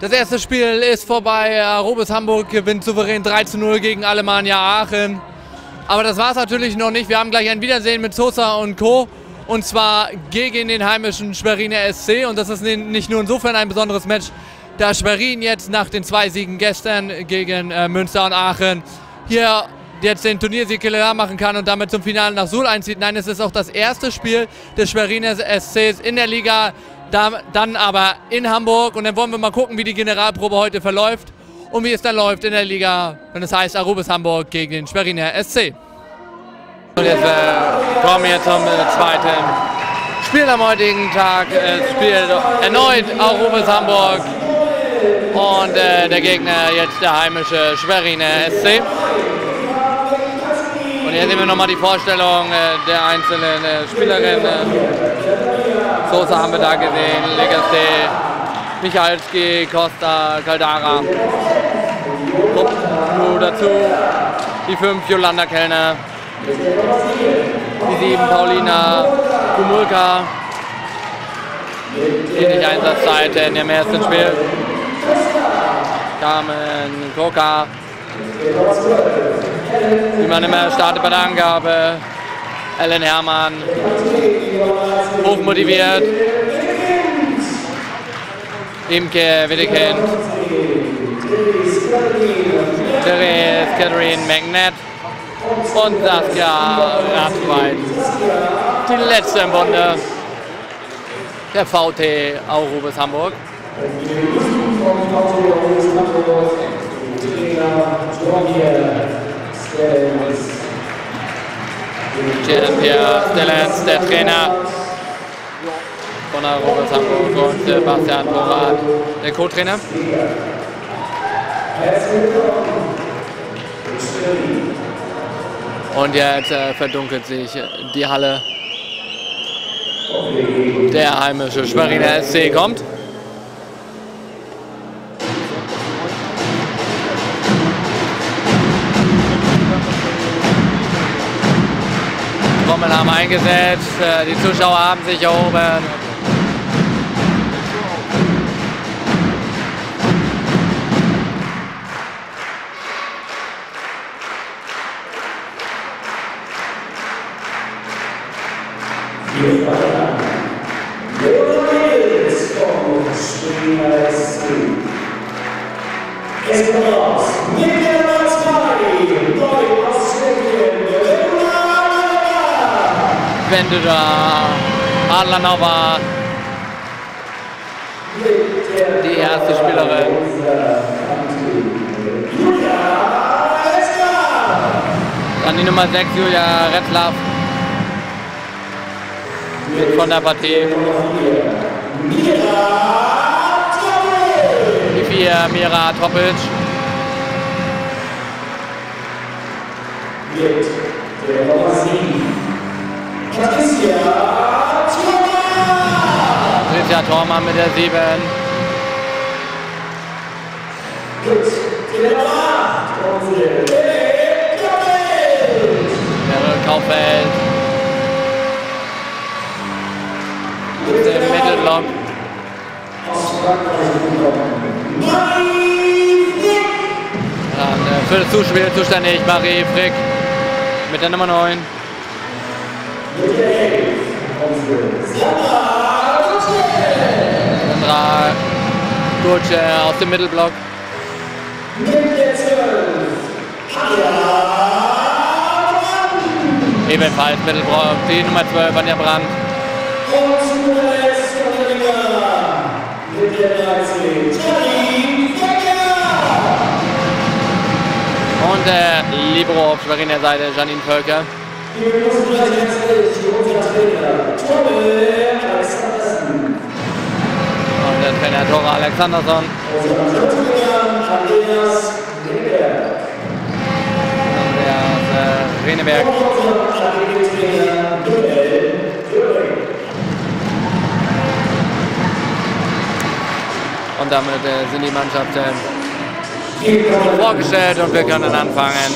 Das erste Spiel ist vorbei. Robes Hamburg gewinnt souverän 3 zu 0 gegen Alemannia Aachen. Aber das war es natürlich noch nicht. Wir haben gleich ein Wiedersehen mit Sosa und Co. Und zwar gegen den heimischen Schweriner SC. Und das ist nicht nur insofern ein besonderes Match, da Schwerin jetzt nach den zwei Siegen gestern gegen äh, Münster und Aachen hier jetzt den Turniersieg klar machen kann und damit zum Finale nach Suhl einzieht. Nein, es ist auch das erste Spiel des Schweriner SCs in der Liga dann aber in Hamburg und dann wollen wir mal gucken, wie die Generalprobe heute verläuft und wie es dann läuft in der Liga, wenn es heißt Arubis Hamburg gegen den Schweriner SC. Und jetzt äh, kommen wir zum äh, zweiten Spiel am heutigen Tag. Es äh, spielt erneut Arubis Hamburg und äh, der Gegner jetzt der heimische Schweriner SC. Und hier sehen wir nochmal die Vorstellung äh, der einzelnen äh, Spielerinnen. Sosa haben wir da gesehen, Legacy, Michalski, Costa, Caldara. Nur dazu die fünf Jolanda Kellner, die sieben Paulina Kumulka, wenig Einsatzzeiten im ersten Spiel. Carmen Koka, wie man immer startet bei der Angabe. Ellen Hermann, hochmotiviert. Imke Wiedekind. Therese Catherine McNett und Saskia Radweit. Die letzte im Bunde der VT Aurubis Hamburg. Hamburg. Pierre Stellens, der Trainer von Aurobis Hamburg und Sebastian Borat, der Co-Trainer. Und jetzt äh, verdunkelt sich die Halle. Der heimische Schweriner SC kommt. Trommeln haben eingesetzt, äh, die Zuschauer haben sich erhoben. Vendera, Adlanova, die erste Spielerin. Dann die Nummer 6, Julia Retzlaff von der Partie. Die 4, Mira Topic. Mit der Nummer 7. Patricia Thormann. Mit der 7. Meryl Kaufeld. Im Mittelblock. Dann äh, für das Zuspiel zuständig Marie Frick mit der Nummer 9. Sandra Gurce aus dem Mittelblock. Ebenfalls Mittelblock, die Nummer 12 Anja Brandt. Und der Libero auf Schweriner Seite, Janine Völker. Und der Trainer Dora Alexanderson. Andreas äh, Reneberg. Und damit äh, sind die Mannschaften vorgestellt und wir können anfangen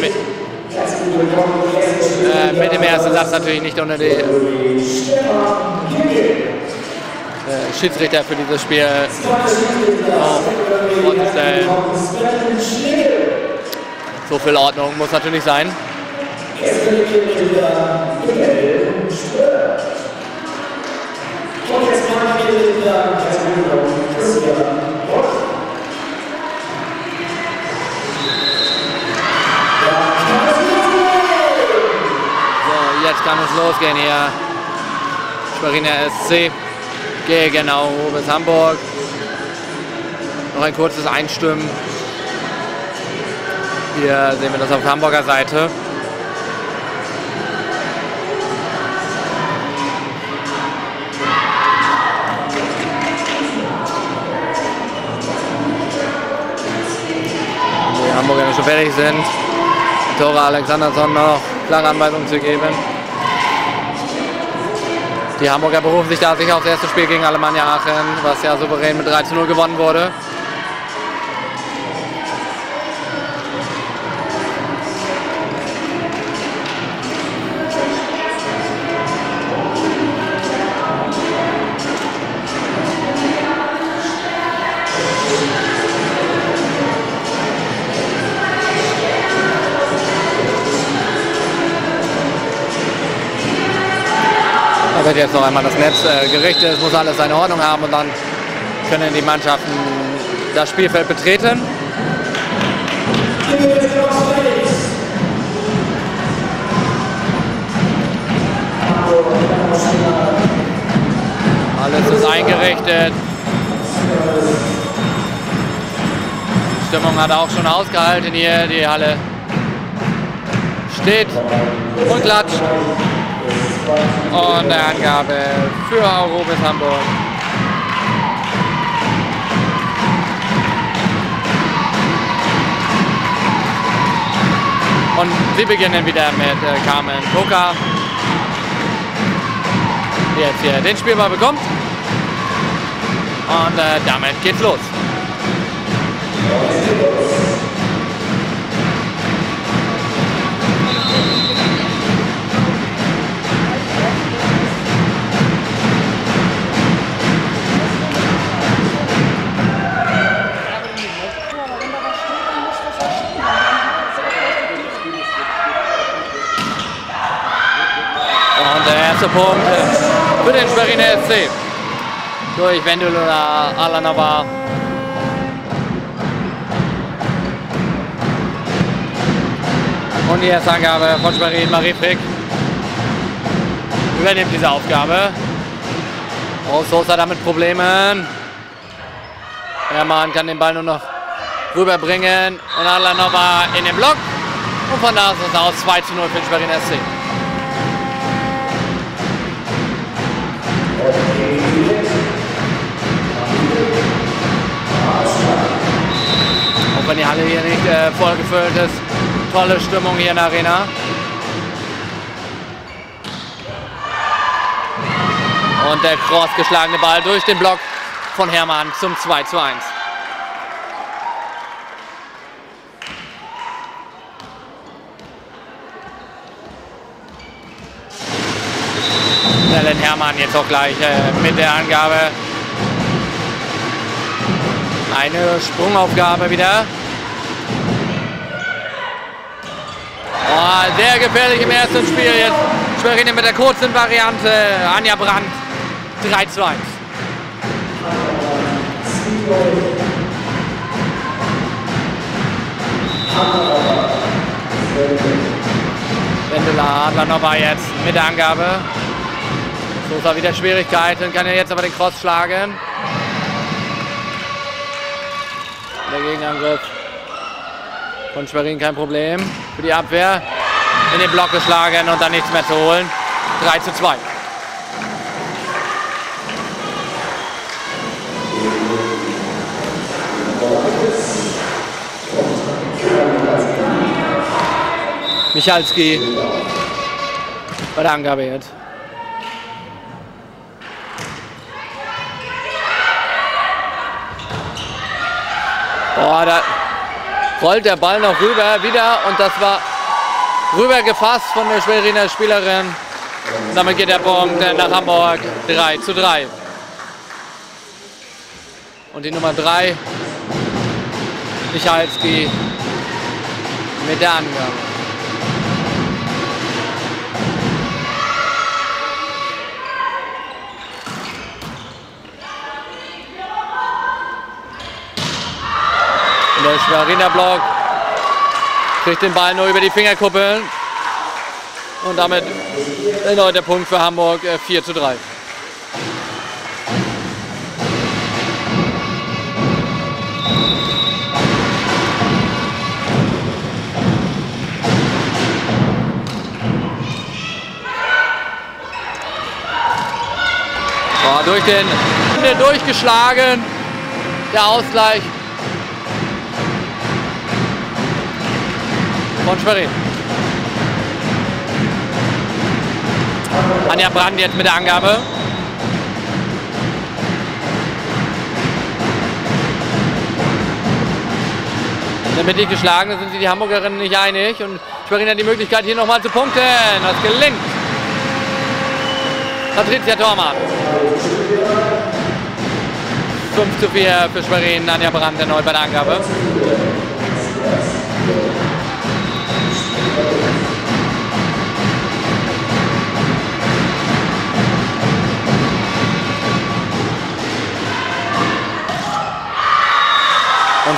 mit äh, mit dem ersten Satz natürlich nicht unter die äh, Schiedsrichter für dieses Spiel. Angabe. So viel Ordnung muss natürlich sein. So, jetzt kann es losgehen hier. Schweriner SC gegen Aurobis Hamburg. Noch ein kurzes Einstimmen. Hier sehen wir das auf Hamburger Seite. Die Hamburger schon fertig sind. Tore Alexanderson noch klare Anweisungen zu geben. Die Hamburger berufen sich da sicher aufs erste Spiel gegen Alemannia Aachen, was ja souverän mit 3 zu 0 gewonnen wurde. Jetzt noch einmal das Netz äh, gerichtet, es muss alles seine Ordnung haben und dann können die Mannschaften das Spielfeld betreten. Alles ist eingerichtet. Die Stimmung hat auch schon ausgehalten hier. Die Halle steht und klatscht. Und eine Angabe für Aurobis Hamburg. Und sie beginnen wieder mit äh, Carmen Koka, die jetzt hier den Spielball bekommt. Und äh, damit geht's los. Erste Punkt für den Schweriner SC. Durch Vendula Alanova. Und die erste Angabe von Schwerin Marie Frick übernimmt diese Aufgabe. Oh, Sosa damit Problemen. Hermann kann den Ball nur noch rüberbringen. Und Alanova in den Block. Und von da ist es aus 2 zu 0 für den Schwerin SC. Wenn die Halle hier nicht äh, voll gefüllt ist. Tolle Stimmung hier in der Arena. Und der cross geschlagene Ball durch den Block von Hermann zum 2 zu 1. Ellen Hermann jetzt auch gleich äh, mit der Angabe. Eine Sprungaufgabe wieder. Oh, sehr gefährlich im ersten Spiel jetzt. Schweriner mit der kurzen Variante. Anja Brandt 3 zu 1. Wendela Adlanova jetzt mit der Angabe. Sosa wieder Schwierigkeiten, kann er jetzt aber den Cross schlagen. Der Gegenangriff von Schwerin kein Problem. Für die Abwehr in den Block geschlagen und dann nichts mehr zu holen. 3 zu 2. Michalski bei der Angabe jetzt. Boah, da rollt der Ball noch rüber wieder und das war rüber gefasst von der Schweriner Spielerin. Damit geht der Punkt nach Hamburg 3 zu 3. Und die Nummer 3 Michalski mit der Angabe. Der Schweriner Block kriegt den Ball nur über die Fingerkuppeln. Und damit erneut der Punkt für Hamburg 4 äh, zu 3. Oh, durch den durchgeschlagen. Der Ausgleich von Schwerin. Anja Brand jetzt mit der Angabe. Mittig geschlagen, da sind sich die Hamburgerinnen nicht einig und Schwerin hat die Möglichkeit hier nochmal zu punkten. Das gelingt. Patricia Thormann. 5 zu 4 für Schwerin, Anja Brandt erneut bei der Angabe.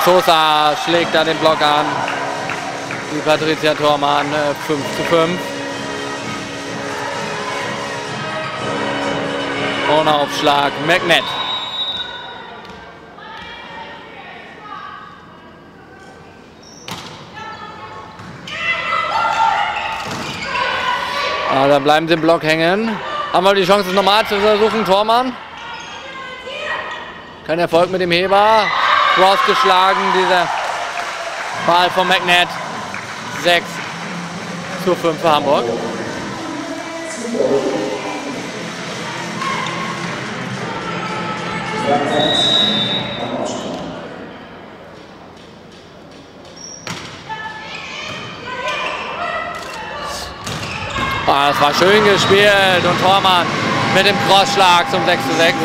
Sosa schlägt da den Block an. Die Patricia Thormann 5 äh, zu 5. Ohne Aufschlag Magnet. Ah, dann bleiben sie im Block hängen. Haben wir die Chance, es nochmal zu versuchen. Tormann. Kein Erfolg mit dem Heber. Cross geschlagen, dieser Ball von McNett. 6 zu 5 für Hamburg. Ah, das war schön gespielt und Tormann mit dem Crossschlag zum 6 zu 6.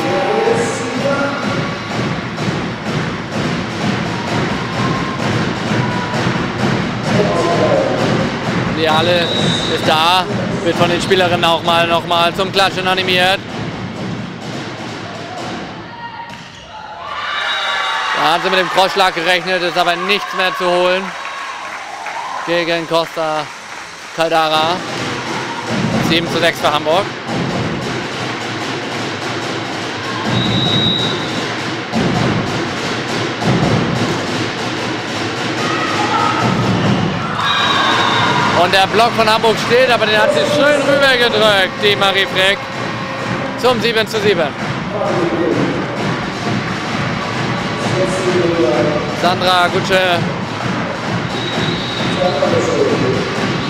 Die Halle ist da, wird von den Spielerinnen auch mal noch mal zum Klatschen animiert. Da haben sie mit dem Crossschlag gerechnet, ist aber nichts mehr zu holen gegen Costa Caldara. 7 zu 6 für Hamburg. Und der Block von Hamburg steht, aber den hat sie schön rübergedrückt, die Marie Frick, zum 7 zu 7. Sandra Gutsche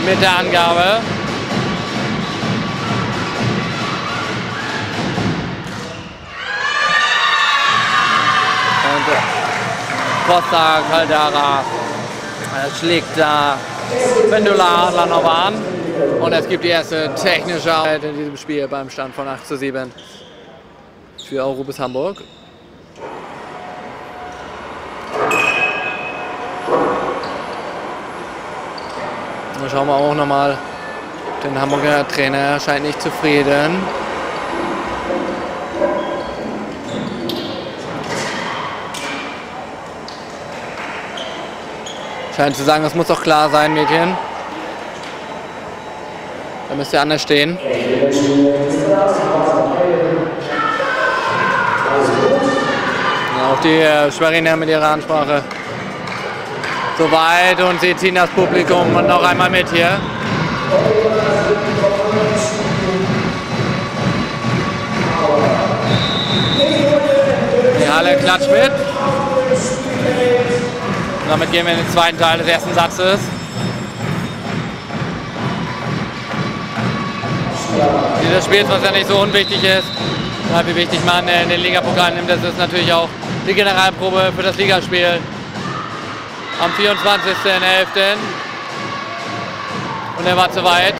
mit der Angabe. Und Costa Caldara schlägt da Pendula Adler noch an. Und es gibt die erste technische Arbeit in diesem Spiel beim Stand von 8 zu 7 für Eurobis Hamburg. Da schauen wir auch nochmal. Den Hamburger Trainer scheint nicht zufrieden. Scheint zu sagen, das muss doch klar sein, Mädchen. Da müsst ihr anders stehen. Ja, auch die äh, Schweriner mit ihrer Ansprache soweit und sie ziehen das Publikum noch einmal mit hier. Die Halle klatscht mit. Und damit gehen wir in den zweiten Teil des ersten Satzes. Dieses Spiel, was ja nicht so unwichtig ist, wie wichtig man den Ligapokal nimmt, das ist natürlich auch die Generalprobe für das Ligaspiel am 24.11. Und er war zu weit.